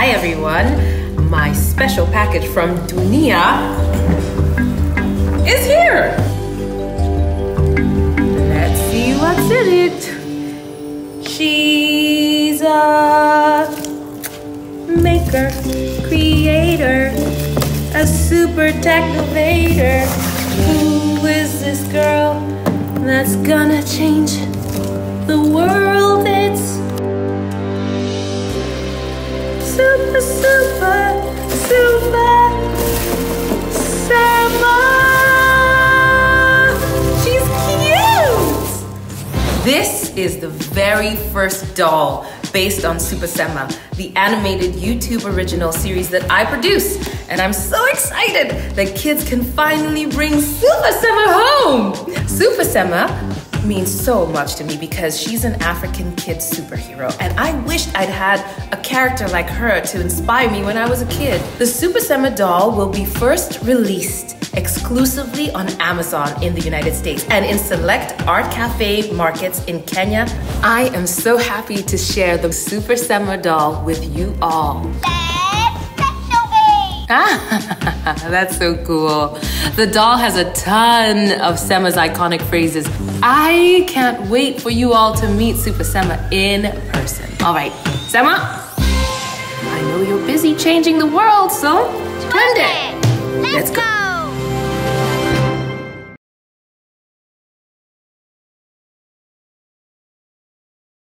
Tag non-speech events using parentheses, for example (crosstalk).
Hi everyone. My special package from Dunia is here. Let's see what's in it. She's a maker, creator, a super technovator. Who is this girl that's gonna change super, super, super. She's cute. This is the very first doll based on Super Sema, the animated YouTube original series that I produce. And I'm so excited that kids can finally bring Super Sema home. Super Sema means so much to me because she's an African kid superhero, and I wished I'd had a character like her to inspire me when I was a kid. The Super Sema doll will be first released exclusively on Amazon in the United States and in select Artcaffe markets in Kenya. I am so happy to share the Super Sema doll with you all. Ah, (laughs) that's so cool. The doll has a ton of Sema's iconic phrases. I can't wait for you all to meet Super Sema in person. All right, Sema, I know you're busy changing the world, so